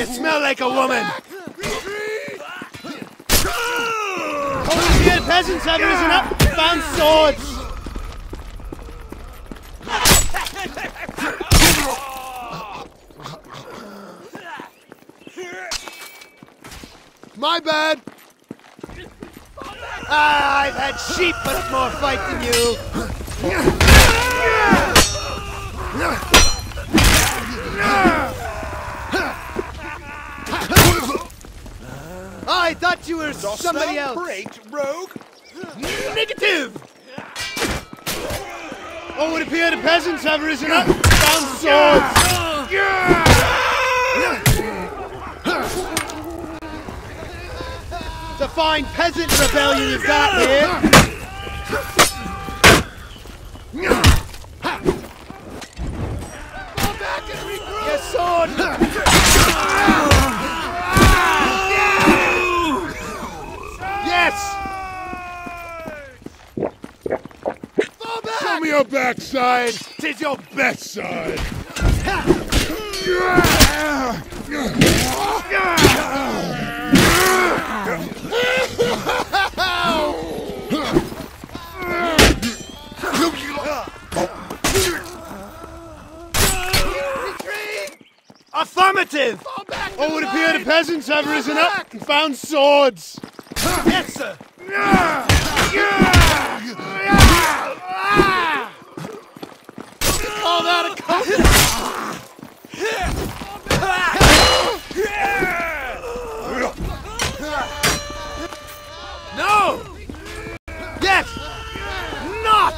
You smell like a woman. Holy shit, peasants have risen up, found swords. My bad. Ah, I've had sheep up more fight than you. I thought you were somebody else. rogue? Negative! Oh, it would appear the peasants have risen up, found swords. It's a fine peasant rebellion you've got here. Your sword! Yes! Show me your backside. Tis your best side. Affirmative! Oh, it would appear the peasants have risen up and found swords. Yes, sir. That a cover? No! Yes! Not!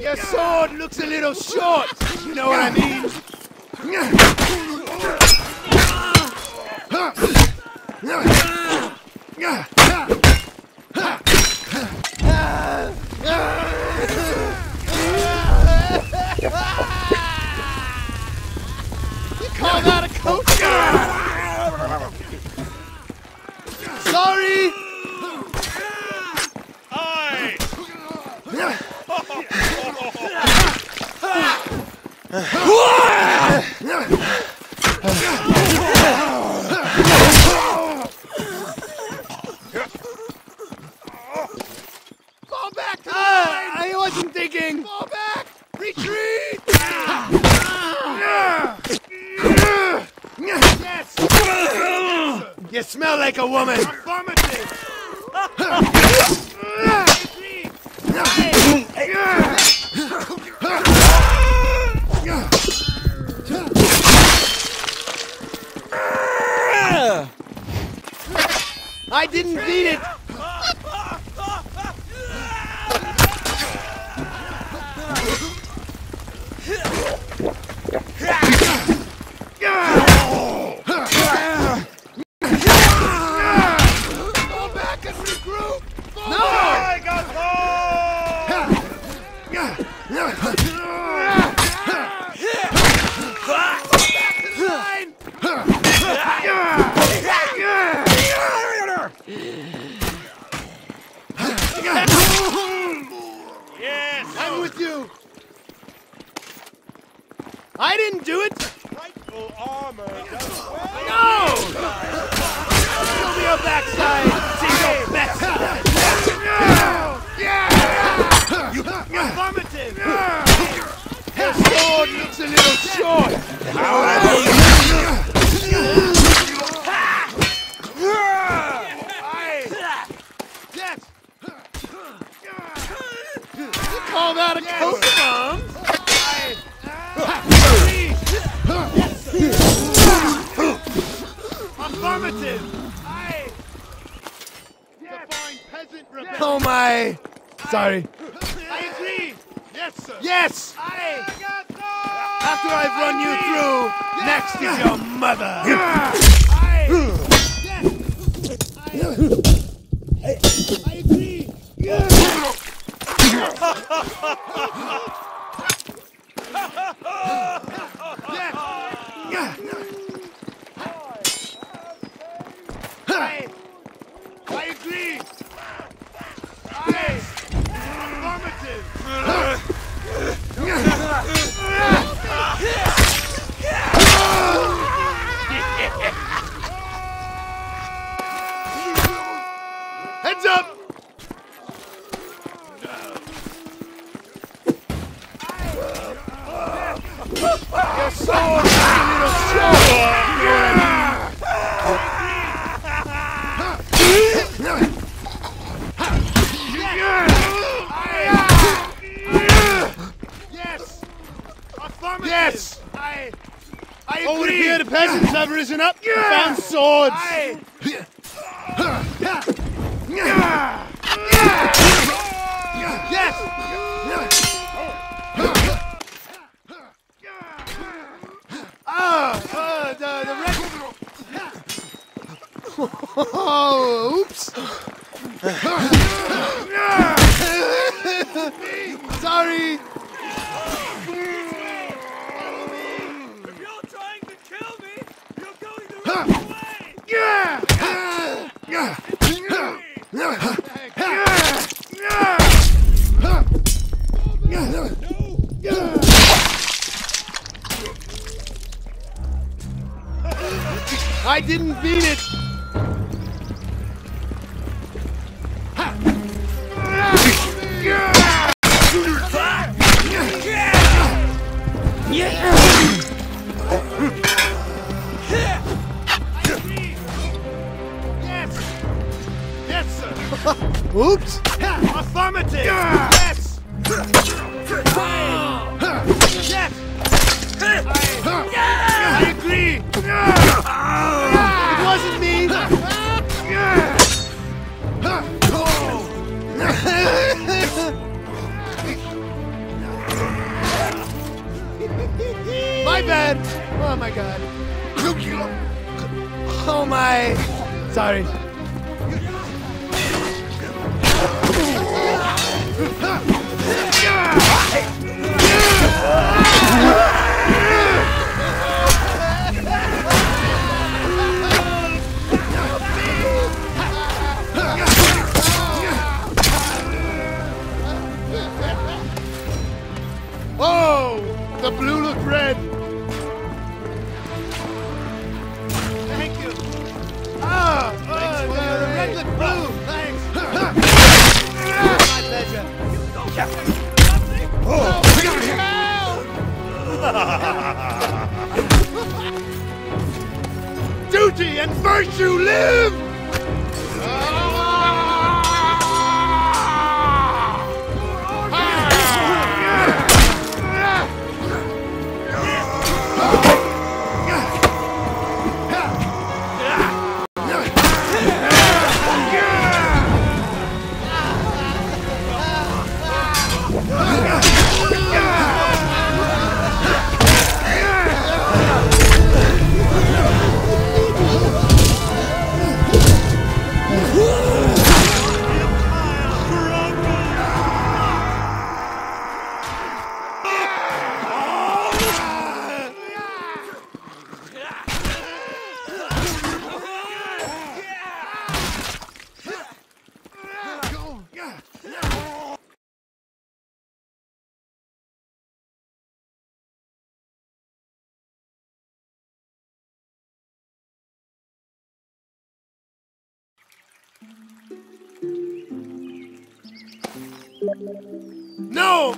Your sword looks a little short. You know what I mean? Call that a coach? Sorry back to I wasn't thinking. Fall back. Retreat. yes. You smell like a woman. Ah! Oh, oops. Sorry. way. Oh, the blue look red. Duty and virtue live! No!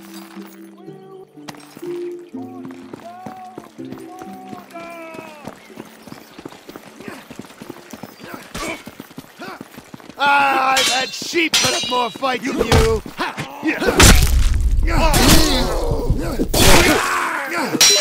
Ah, I've had sheep put up more fight than you. Ha! Yeah. Ah! Ah!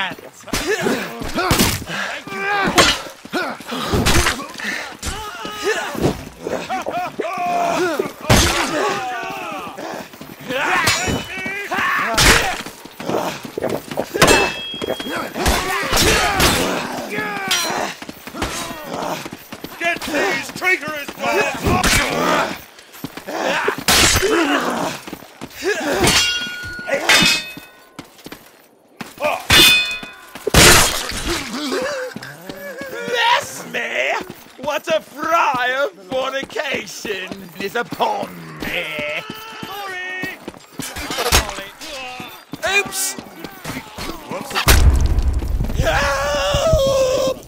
Hands. Get these traitorous dogs! Bless me! What a fry of fornication is upon me! Sorry. Oops! Whoops. Help!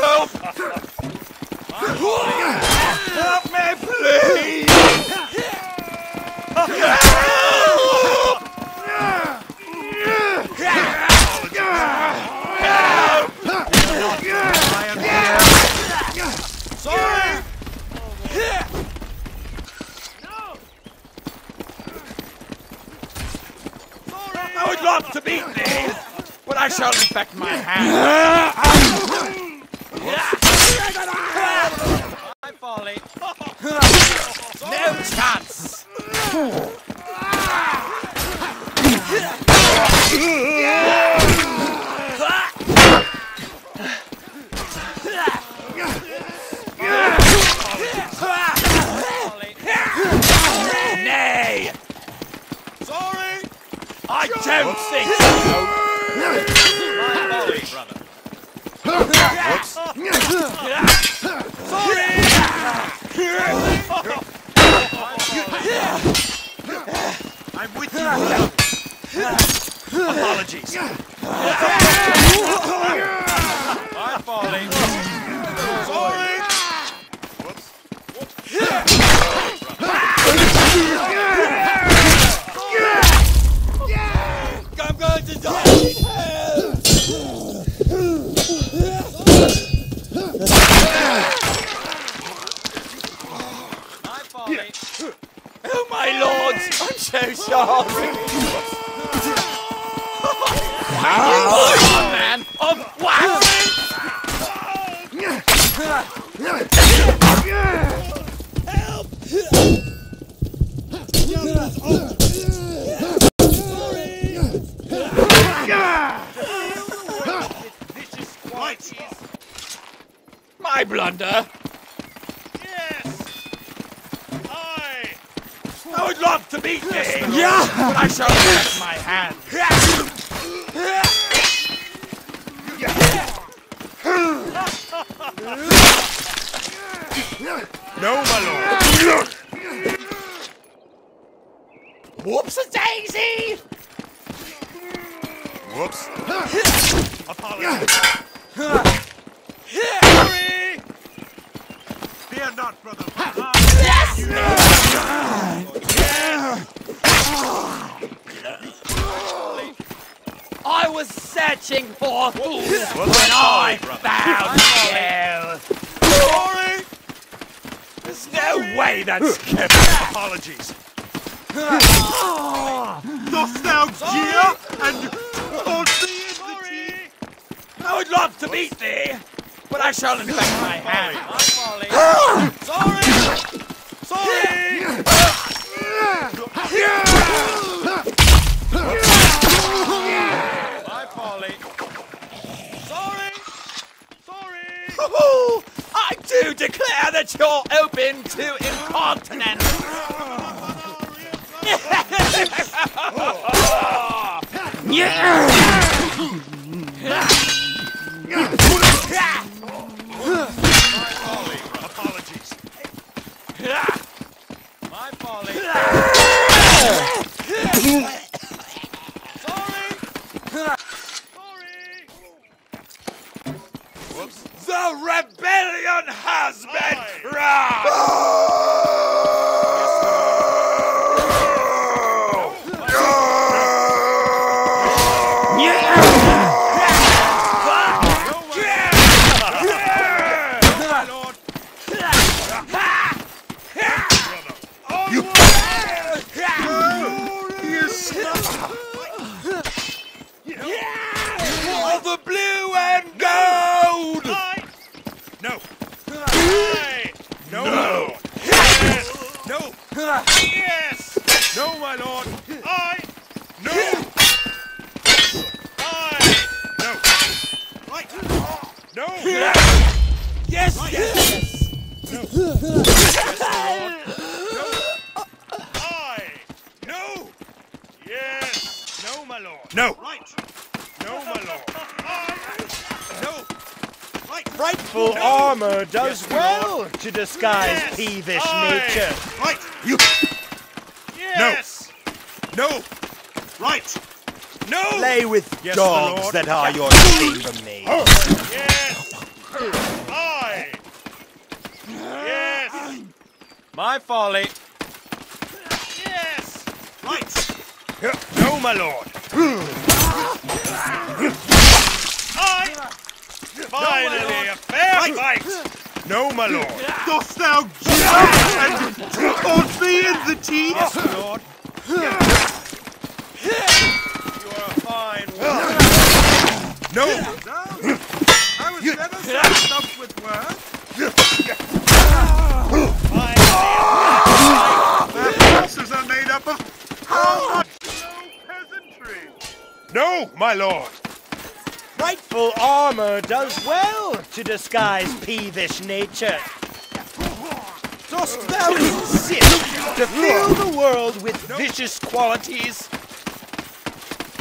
Help! Help me, please! Sorry. I would love to beat thee, but I shall infect my hand. I'm falling. No chance! Nay! Sorry. I don't think so! I'm with you. brother. Apologies. I'm falling. Sorry. Whoops. I'm going to die. I'm falling. Oh my lords! I'm so sorry! oh, man wax! Vicious qualities. My blunder! Yes. I. I would love to beat me! Yeah! But I shall respect my hand. No, my lord. Whoops a daisy! Whoops. Apologies. Sorry. Fear not, brother. I was fools when I found you! Sorry. There's no way that's kept. Apologies. Dost thou jeer and hold me in the? I would love to beat thee, but I shall infect my hand. I'm falling. Sorry. Sorry. folly. Sorry! Sorry! Oh, Do declare that you're open to incontinence. My folly. Apologies. My folly. Has been crushed. My lord. For the blue and gold. I. No. I. No. No. Yes. No. Yes. No, my lord. I. No. I. No. Right. No. Yes, yes. I. No. Yes. No, my lord. No. Right. No, my lord. I. No. Right. Frightful armor does Yes, my well to disguise Yes, peevish aye. nature. Right. You. Yes. No. Right. No. Play with Yes, dogs that are your chambermaids. Oh. Yes. I. Yes. My folly. Yes. Right. No, my lord. I. Finally, a fair fight. No, my lord. Dost thou and taunt me in the teeth? Yes, my lord. You are a fine warrior. No. I was never so stumped with words. Their forces are made up of how much low peasantry? No, my lord. Frightful armor does well to disguise peevish nature. Dost thou insist to fill the world with vicious qualities?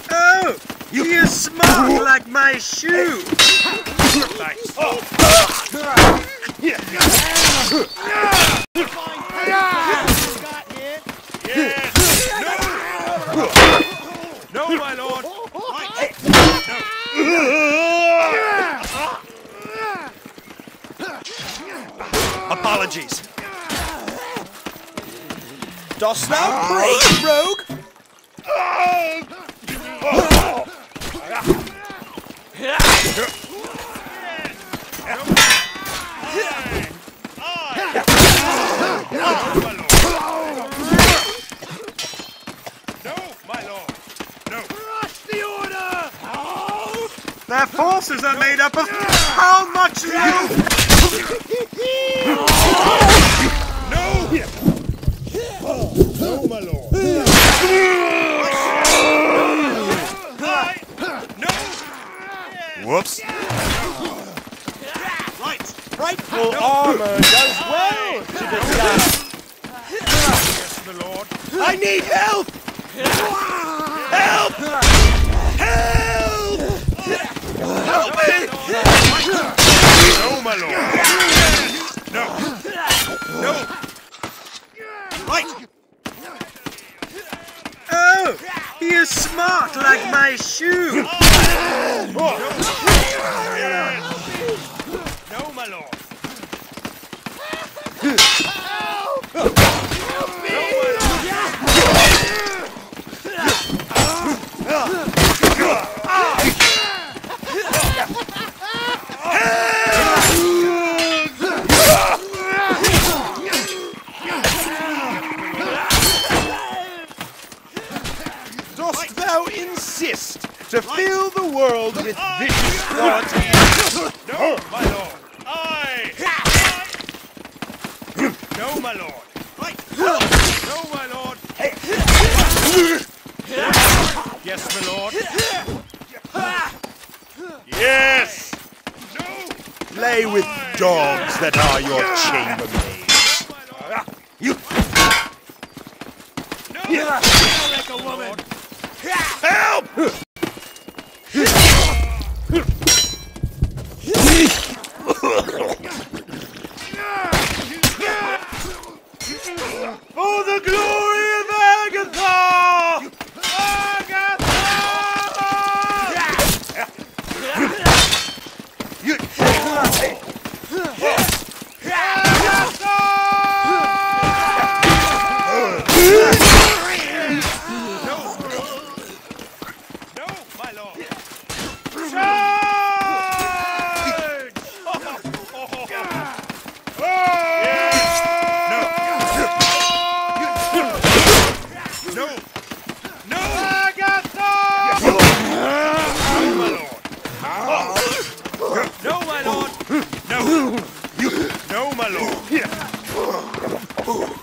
Oh, he is smart like my shoe. Thanks. Oh. Yes. No. No, my lord. Apologies. Dost thou ah. break, rogue? No, my lord. No. Crush the order! Oh Their forces are made up of how much low No. No, my lord. I. No. Whoops. Right. Frightful armor does well to disguise. Yes, my lord. I need help. Help! Help! Help me! No, my lord. No. No. Right. Oh, he is smart like my shoe. Yes. No, my lord. exist to right. fill the world with I vicious qualities. No, my lord. I. I. No, my lord. I. No, my lord. Yes, my lord. Yes. No. Play with dogs that are your chambermaids. No, you. No, yeah. like a woman. うん。No! No! Ragazzo! No, my lord! No, my lord! No! No, my lord!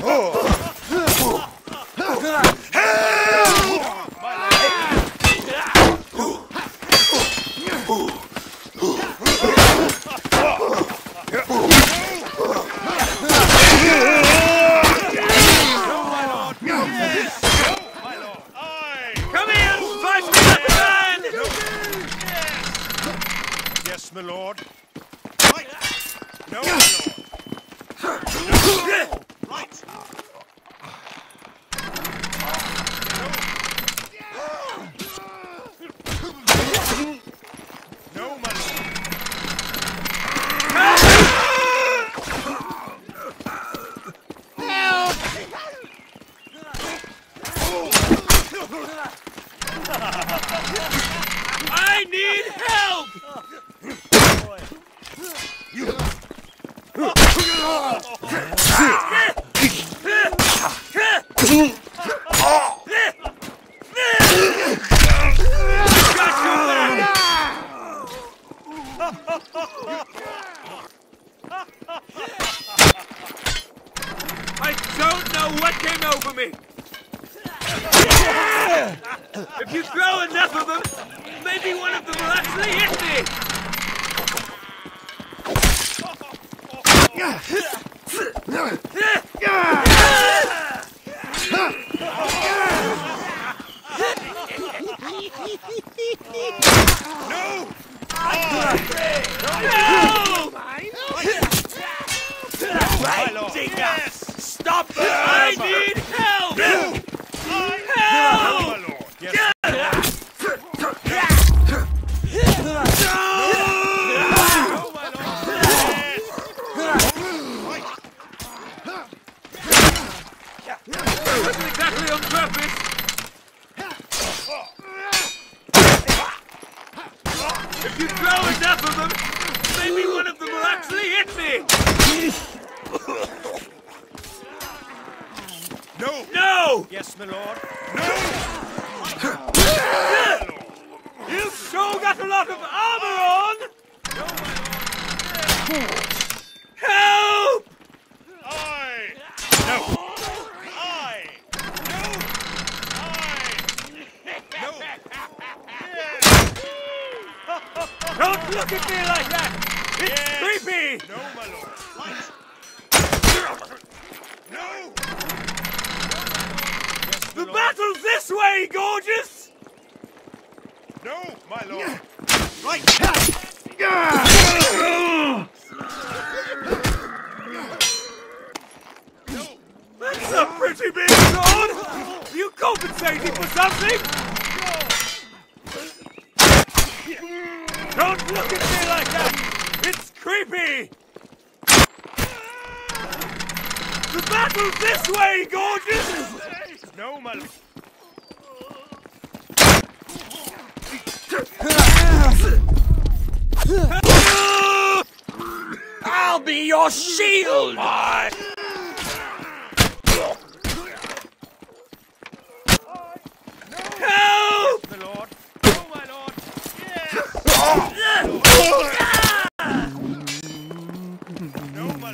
Oh! I don't know what came over me. If you throw enough of them, maybe one of them will actually hit me. No! No! fighting us! Stop them! I need help! Help! Help!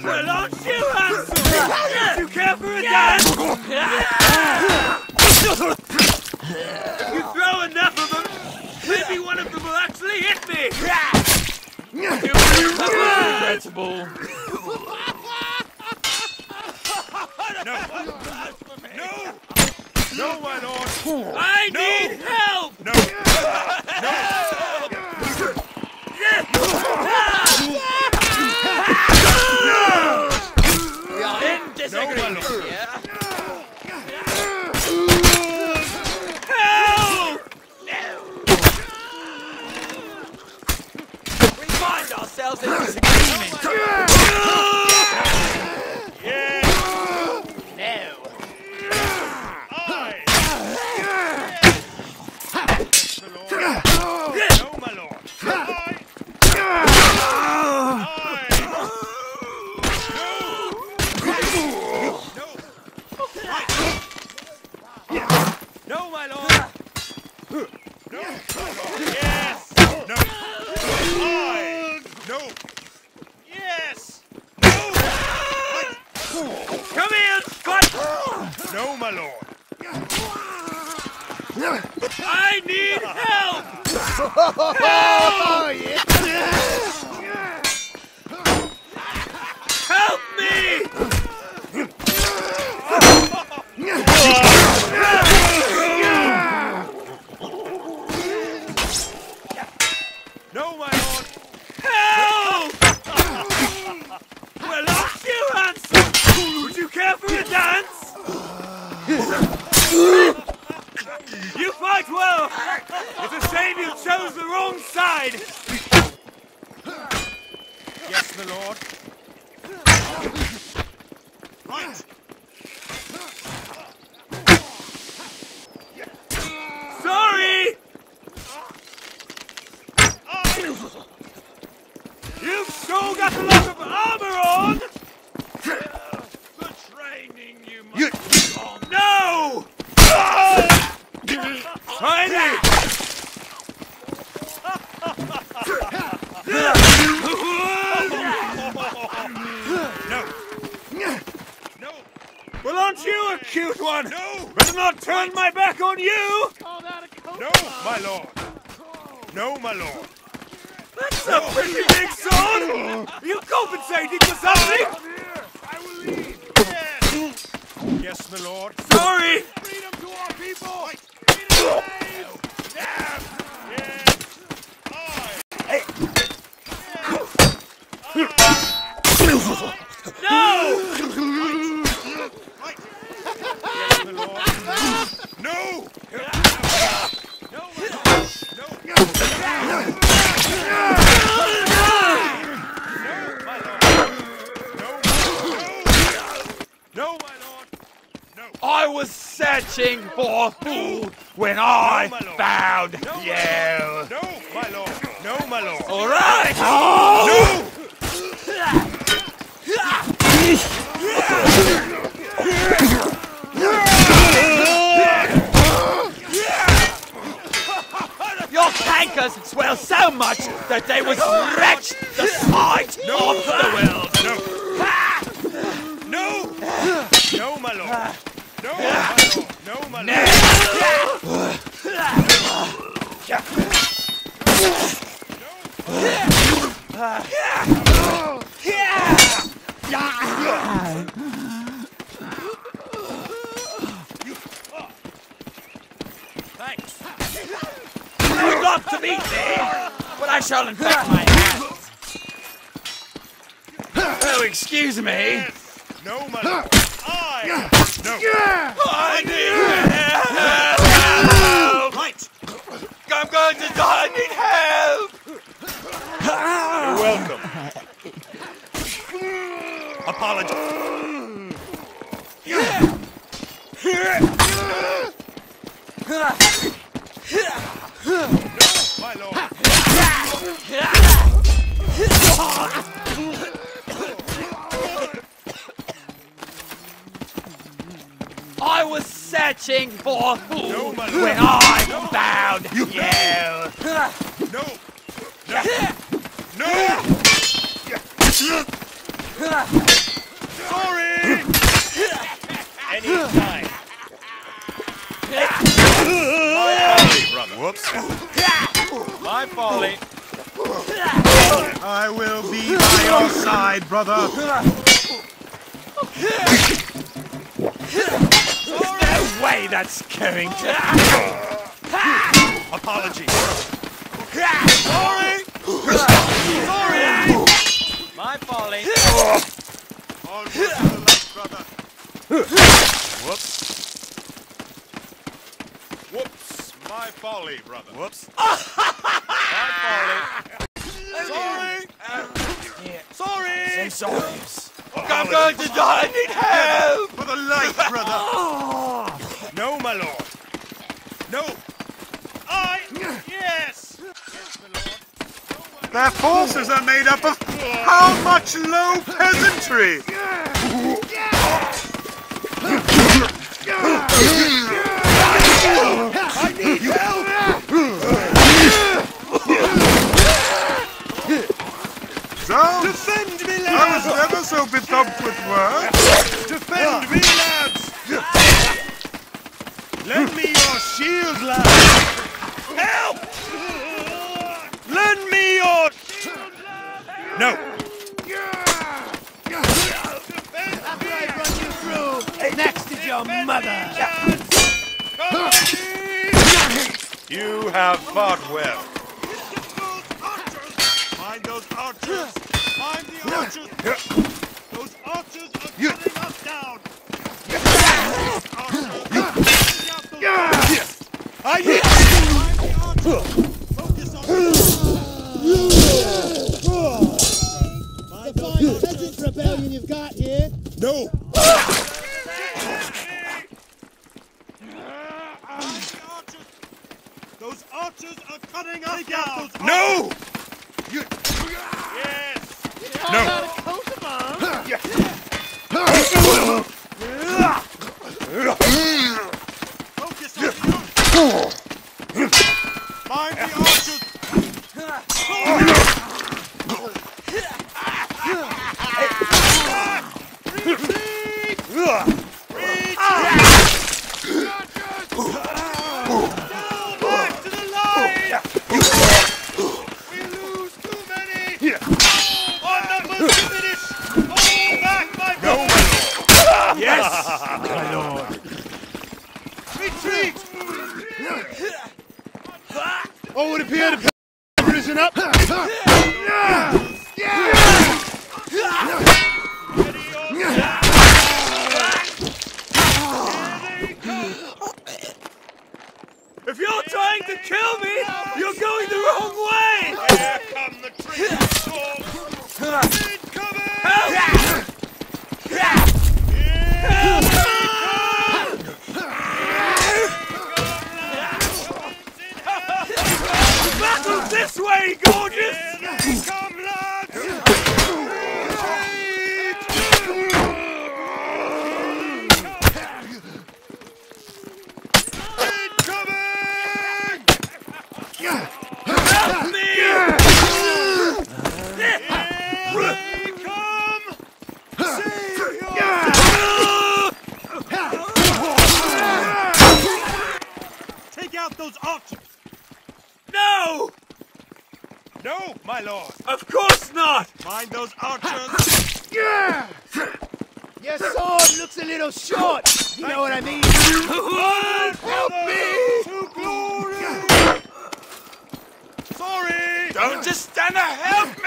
Well, aren't you handsome? you care for a dance? if you throw enough of them, maybe one of them will actually hit me. Regrettable. No. No. No, my lord. I No. need help! No. In No, my lord. Help! We find ourselves in disagreement. Yes. No. I. My lord. No, my lord. I. I. No. No, my lord. No. Yes. No. I. No. Yes. No. Come here, fight! No, my lord. I need help! Oh, yeah. Help me! No, my lord. Help! well, aren't you handsome? Would you care for a dance? you fight well. It's a shame you chose the wrong side. Yes, my lord. Right. Sorry! You've still got a lot of armor on! The training you must You- No! Tiny! No. No. Well, aren't you a cute one? No. Better not turn my back on you! No, my lord. No, my lord. That's a pretty big sword! You compensating for something? I will lead. Yes. Yes, my lord. Sorry! Freedom to our people. Freedom. Yes. Yes. I. No! Yes, my lord. No. No, my lord. No. No, my lord. No. No, my lord. No. I was searching for food when I my lord. found No, my you. lord. No, my lord. No, my lord. All right! No. Your tankers swell so much that they would stretch the sight No. of the ah. world. No. Ah. No. No, my lord. Ah. No, my lord. No, my lord. Thanks. Good luck to meet me. but I shall infect my hands. Oh, excuse me. Yes. No, my lord. I. No. Yeah. I need help! Right. I'm going to die. I need help! You're welcome. Apologize. No, My lord. I was searching for food No, my lord. when I found you. No. No. No. Sorry. Anytime. My folly, brother. Whoops. My folly. I will be by your side, brother. Way that's going to. Apology. Sorry! Sorry. My folly. Onward to the light, brother. Eh? Whoops. Whoops. My folly, brother. Eh? Whoops. My folly. Sorry. Sorry. Say Sorry. I'm going to die. I need help! For the light, brother. Oh. No, my lord. No. I. Yes. Their forces are made up of how much low peasantry? I need help! So, defend me, lads! I was never so betubbed with words. Defend me, lads! Lend me your shield, lad! Help! Lend me your shield, lads! No. After I run you through, next is your mother. You have fought well. Mind those archers! Mind the archers! Those archers are cutting us down! I hit! Mind the! Focus on The fine peasants rebellion you've got here. No! Those archers are cutting us down! No! You... Yes! No! Focus those archers! No! No, my lord! Of course not! Mind those archers! yeah! Your sword looks a little short! You know what I mean? Lord, Help me! To glory! Sorry! Don't just stand there, help me!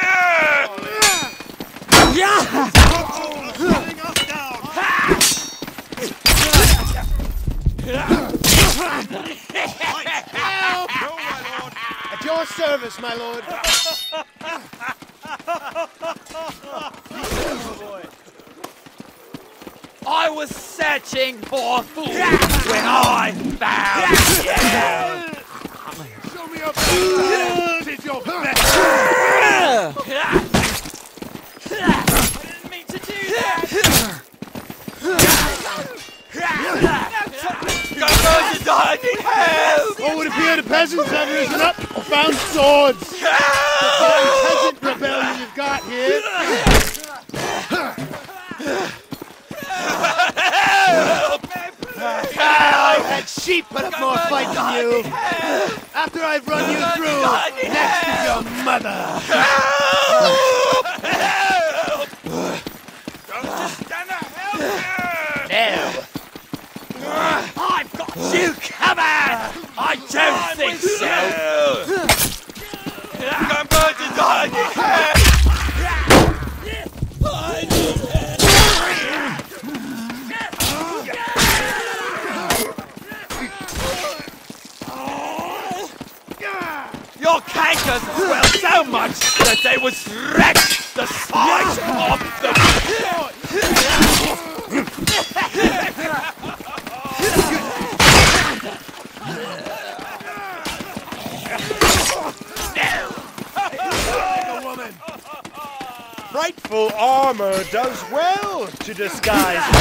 Yeah! Oh! your service, my lord. I was searching for food when I found you. Show me your best. This is your best. I need help! Oh, it appears the peasants have risen up found swords! Help! The peasant rebellion you've got here! Help! Help! I've had sheep put up more fight than you! After I've run to disguise.